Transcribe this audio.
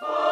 Oh!